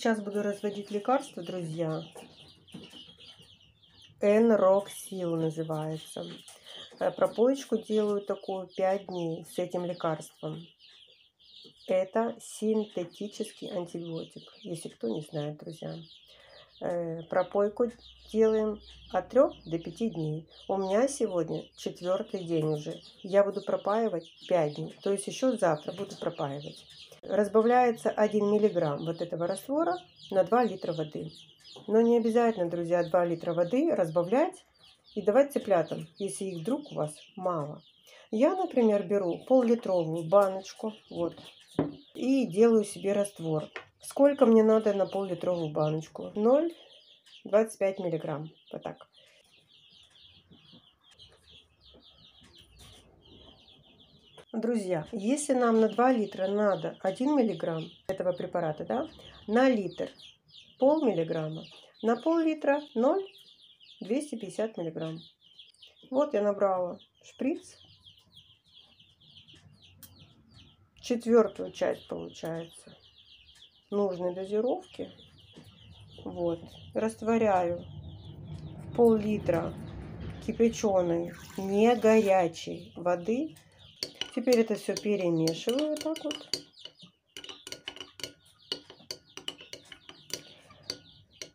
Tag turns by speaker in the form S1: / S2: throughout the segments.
S1: сейчас буду разводить лекарство, друзья. Энроксил называется. Э, пропоечку делаю такую 5 дней с этим лекарством. Это синтетический антибиотик, если кто не знает, друзья. Э, пропойку делаем от 3 до 5 дней. У меня сегодня четвертый день уже. Я буду пропаивать 5 дней, то есть еще завтра буду пропаивать. Разбавляется 1 миллиграмм вот этого раствора на 2 литра воды. Но не обязательно, друзья, 2 литра воды разбавлять и давать цыплятам, если их вдруг у вас мало. Я, например, беру пол-литровую баночку, вот, и делаю себе раствор. Сколько мне надо на пол-литровую баночку? 0,25 миллиграмм, вот так. Друзья, если нам на 2 литра надо 1 миллиграмм этого препарата, да, на литр пол миллиграмма, на пол-литра 0 250 миллиграмм. Вот я набрала шприц. Четвертую часть получается нужной дозировки. Вот. Растворяю пол-литра кипяченой, не горячей воды. Теперь это все перемешиваю так вот.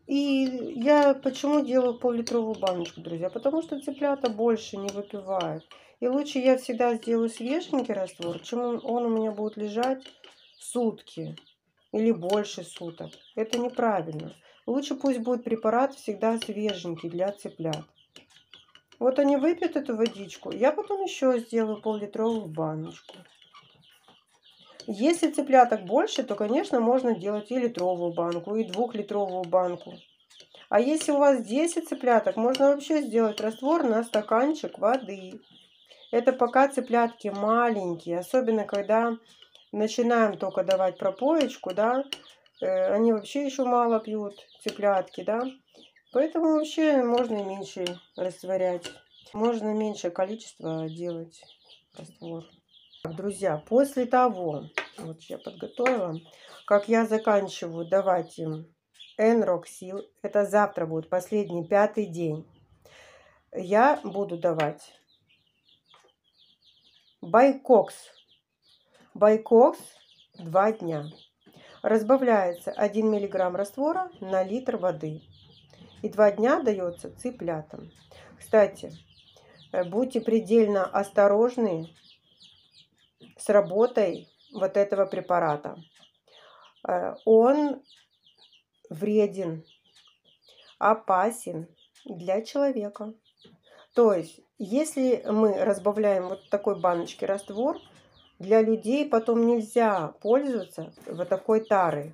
S1: И я почему делаю пол-литровую баночку, друзья? Потому что цыплята больше не выпивают. И лучше я всегда сделаю свеженький раствор, чем он у меня будет лежать сутки или больше суток. Это неправильно. Лучше пусть будет препарат всегда свеженький для цыплят. Вот они выпьют эту водичку. Я потом еще сделаю пол-литровую баночку. Если цыпляток больше, то, конечно, можно делать и литровую банку, и двухлитровую банку. А если у вас 10 цыпляток, можно вообще сделать раствор на стаканчик воды. Это пока цыплятки маленькие, особенно когда начинаем только давать пропоечку, да, э, они вообще еще мало пьют, цыплятки, да. Поэтому вообще можно меньше растворять, можно меньшее количество делать раствор. Друзья, после того, вот я подготовила, как я заканчиваю давать им Энроксил, это завтра будет последний, пятый день, я буду давать Байкокс. Байкокс 2 дня. Разбавляется 1 мг раствора на литр воды. И 2 дня дается цыплятам. Кстати, э, будьте предельно осторожны с работой вот этого препарата. Э, он вреден, опасен для человека. То есть, если мы разбавляем вот такой баночки раствор, для людей потом нельзя пользоваться вот такой тарой.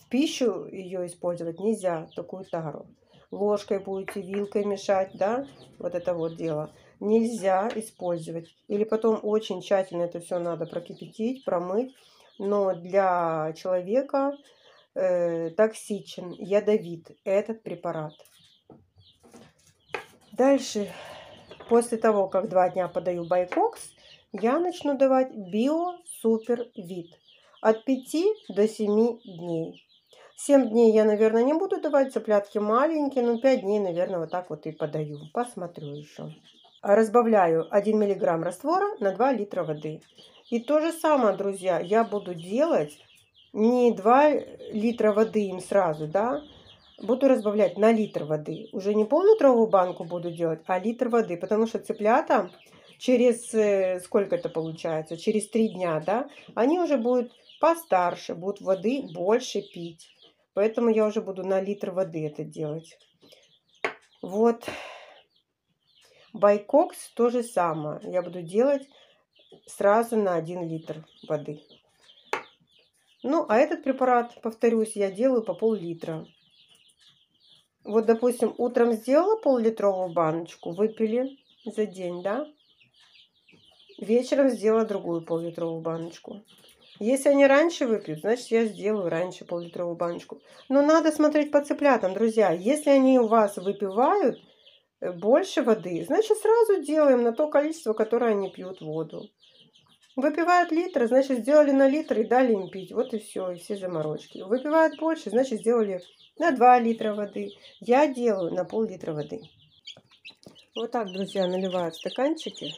S1: В пищу ее использовать нельзя, такую тару. Ложкой будете, вилкой мешать, да, вот это вот дело нельзя использовать. Или потом очень тщательно это все надо прокипятить, промыть. Но для человека э, токсичен, ядовит этот препарат. Дальше, после того, как два дня подаю Байкокс, я начну давать Био Супер Вит от 5 до 7 дней. 7 дней я, наверное, не буду давать, цыплятки маленькие, но 5 дней, наверное, вот так вот и подаю. Посмотрю еще разбавляю 1 миллиграмм раствора на 2 литра воды. И то же самое, друзья, я буду делать не 2 литра воды им сразу, да, буду разбавлять на литр воды. Уже не пол-литровую банку буду делать, а литр воды, потому что цыплята через, э, сколько это получается, через 3 дня, да, они уже будут постарше, будут воды больше пить. Поэтому я уже буду на литр воды это делать. Вот. Байкокс то же самое. Я буду делать сразу на 1 литр воды. Ну, а этот препарат, повторюсь, я делаю по пол-литра. Вот, допустим, утром сделала пол-литровую баночку, выпили за день, да? Вечером сделала другую пол-литровую баночку. Если они раньше выпьют, значит, я сделаю раньше пол-литровую баночку. Но надо смотреть по цыплятам, друзья. Если они у вас выпивают, больше воды, значит сразу делаем на то количество, которое они пьют воду. Выпивают литр, значит, сделали на литр и дали им пить. Вот и все, и все заморочки. Выпивают больше, значит, сделали на 2 литра воды. Я делаю на пол-литра воды. Вот так, друзья, наливаю в стаканчики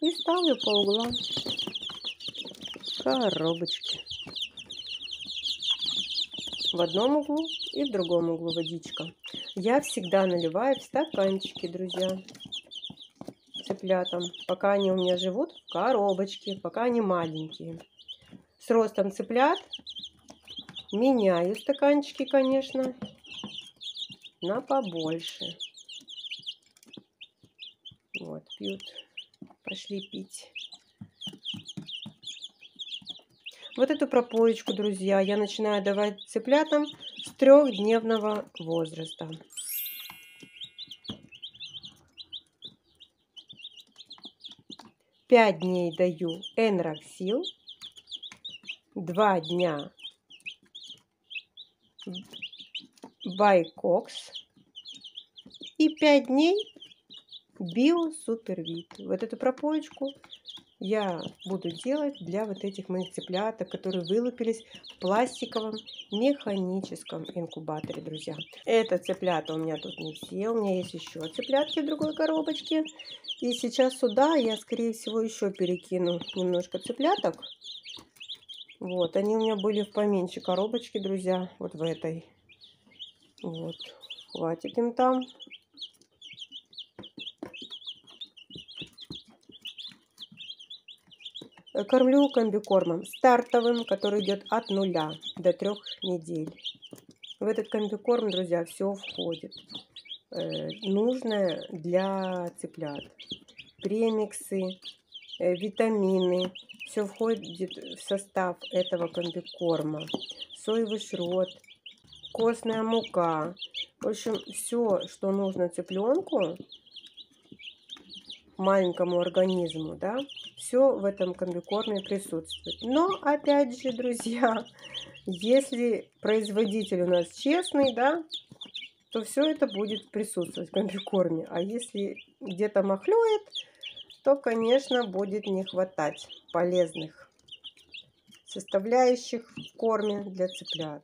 S1: и ставлю по углам коробочки. В одном углу и в другом углу водичка. Я всегда наливаю в стаканчики, друзья цыплятам, пока они у меня живут в коробочке, пока они маленькие. С ростом цыплят меняю стаканчики, конечно, на побольше. Вот, пьют, пошли пить. Вот эту пропоечку, друзья, я начинаю давать цыплятам с трехдневного возраста. 5 дней даю энроксил, 2 дня байкокс и 5 дней биосупервит. Вот эту пропоечку я буду делать для вот этих моих цыпляток, которые вылупились в пластиковом механическом инкубаторе, друзья. Это цыплята у меня тут не все, у меня есть еще цыплятки в другой коробочке. И сейчас сюда я, скорее всего, еще перекину немножко цыпляток. Вот, они у меня были в поменьше коробочке, друзья, вот в этой. Вот, хватит им там. Кормлю комбикормом стартовым, который идет от нуля до трех недель. В этот комбикорм, друзья, все входит. Э, нужное для цыплят. Премиксы, э, витамины. Все входит в состав этого комбикорма. Соевый шрот, костная мука. В общем, все, что нужно цыпленку, маленькому организму, да, все в этом комбикорме присутствует. Но, опять же, друзья, если производитель у нас честный, да, то все это будет присутствовать в комбикорме. А если где-то махлюет, то, конечно, будет не хватать полезных составляющих в корме для цыплят.